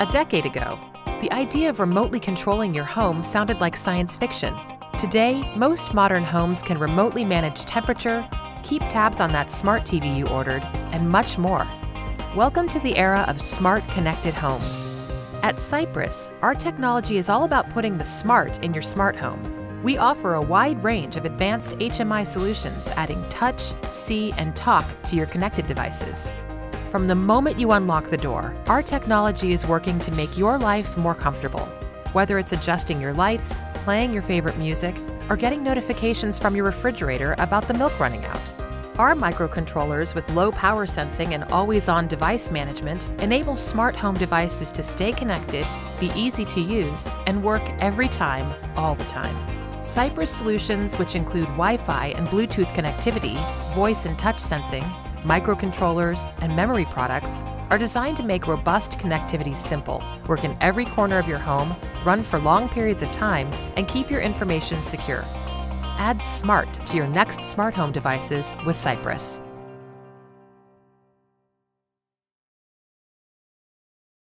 A decade ago, the idea of remotely controlling your home sounded like science fiction. Today, most modern homes can remotely manage temperature, keep tabs on that smart TV you ordered, and much more. Welcome to the era of smart connected homes. At Cypress, our technology is all about putting the smart in your smart home. We offer a wide range of advanced HMI solutions, adding touch, see, and talk to your connected devices. From the moment you unlock the door, our technology is working to make your life more comfortable. Whether it's adjusting your lights, playing your favorite music, or getting notifications from your refrigerator about the milk running out. Our microcontrollers with low power sensing and always on device management enable smart home devices to stay connected, be easy to use, and work every time, all the time. Cypress solutions, which include Wi Fi and Bluetooth connectivity, voice and touch sensing, microcontrollers, and memory products are designed to make robust connectivity simple, work in every corner of your home, run for long periods of time, and keep your information secure. Add smart to your next smart home devices with Cypress.